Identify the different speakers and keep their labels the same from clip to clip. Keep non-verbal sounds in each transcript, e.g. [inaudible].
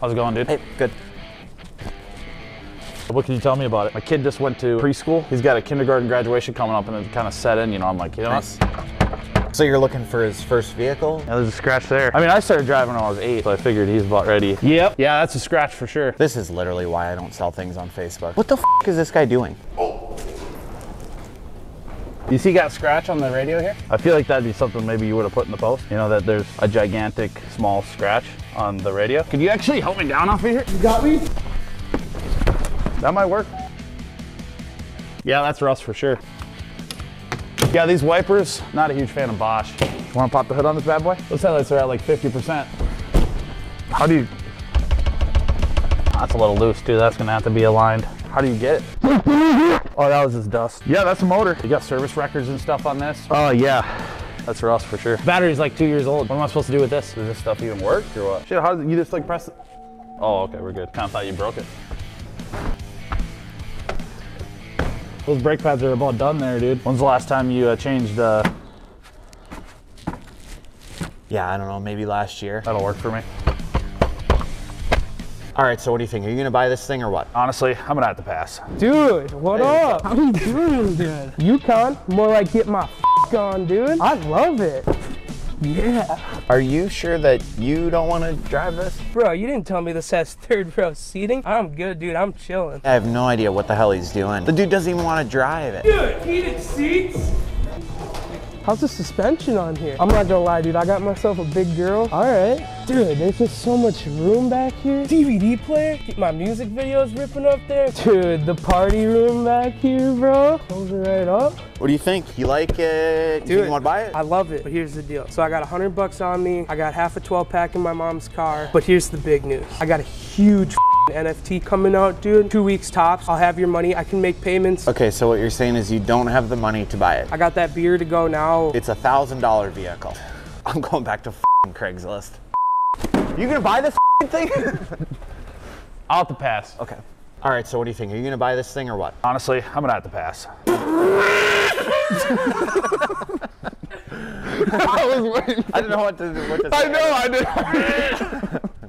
Speaker 1: How's it going, dude?
Speaker 2: Hey, good.
Speaker 1: What can you tell me about it? My kid just went to preschool. He's got a kindergarten graduation coming up and it kind of set in, you know, I'm like, you know
Speaker 2: Nice. So you're looking for his first vehicle?
Speaker 1: Yeah, there's a scratch there. I mean, I started driving when I was eight, so I figured he's about ready. Yep. Yeah, that's a scratch for sure.
Speaker 2: This is literally why I don't sell things on Facebook. What the f is this guy doing?
Speaker 1: You see got scratch on the radio here? I feel like that'd be something maybe you would have put in the post. You know, that there's a gigantic small scratch on the radio. Could you actually help me down off of here? You got me? That might work. Yeah, that's rust for sure. Yeah, these wipers, not a huge fan of Bosch. Want to pop the hood on this bad boy? Those headlights are at like 50%. How do you... That's a little loose too. That's gonna have to be aligned. How do you get it? Oh, that was his dust. Yeah, that's a motor. You got service records and stuff on this? Oh, yeah. That's rust for sure. Battery's like two years old. What am I supposed to do with this? Does this stuff even work or what? Shit, how did you just like press it? Oh, okay, we're good. Kind of thought you broke it. Those brake pads are about done there, dude. When's the last time you uh, changed, uh,
Speaker 2: Yeah, I don't know, maybe last year.
Speaker 1: that'll work for me.
Speaker 2: All right, so what do you think? Are you gonna buy this thing or what?
Speaker 1: Honestly, I'm gonna have to pass.
Speaker 3: Dude, what up? How you doing, dude? Yukon? More like get my f on, dude. I love it. Yeah.
Speaker 2: Are you sure that you don't want to drive this?
Speaker 3: Bro, you didn't tell me this has third row seating. I'm good, dude. I'm chilling.
Speaker 2: I have no idea what the hell he's doing. The dude doesn't even want to drive it.
Speaker 3: Dude, heated seats? How's the suspension on here? I'm not gonna lie, dude. I got myself a big girl. All right. Dude, there's just so much room back here. DVD player. Keep my music videos ripping up there. Dude, the party room back here, bro. Close it right up.
Speaker 2: What do you think? You like it? Do you
Speaker 3: Dude,
Speaker 2: want to buy it?
Speaker 3: I love it, but here's the deal. So I got 100 bucks on me. I got half a 12 pack in my mom's car. But here's the big news. I got a huge NFT coming out, dude. Two weeks tops. I'll have your money. I can make payments.
Speaker 2: Okay, so what you're saying is you don't have the money to buy it.
Speaker 3: I got that beer to go now.
Speaker 2: It's a thousand dollar vehicle. [laughs] I'm going back to f***ing Craigslist. You gonna buy this f***ing thing?
Speaker 1: I'll have to pass.
Speaker 2: okay. All right, so what do you think? Are you gonna buy this thing or what?
Speaker 1: Honestly, I'm gonna have to pass. [laughs]
Speaker 2: I [laughs] don't know what to, what to say.
Speaker 1: I know, I did.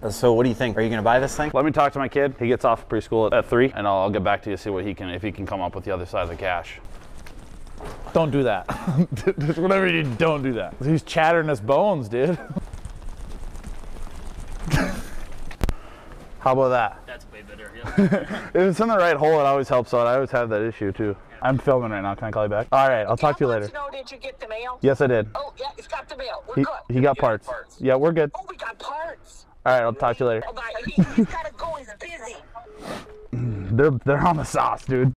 Speaker 2: So what do you think? Are you gonna buy this thing?
Speaker 1: Let me talk to my kid. He gets off preschool at three, and I'll, I'll get back to you see what he can, if he can come up with the other side of the cash. Don't do that. Just [laughs] whatever you do, don't do that. He's chattering his bones, dude. [laughs] How about that?
Speaker 4: That's way better. Yeah. [laughs]
Speaker 1: If it's in the right hole, it always helps out. I always have that issue too. I'm filming right now. Can I call you back? All right, I'll talk to you later.
Speaker 4: Know, did you get the mail?
Speaker 1: Yes, I did.
Speaker 4: Oh, yeah, he's got the mail. We're
Speaker 1: He,
Speaker 4: good.
Speaker 1: he got parts. Yeah, we're good.
Speaker 4: Oh, we got parts.
Speaker 1: All right, I'll talk to you later.
Speaker 4: My, he, he's gotta go. He's busy.
Speaker 1: They're they're on the sauce, dude.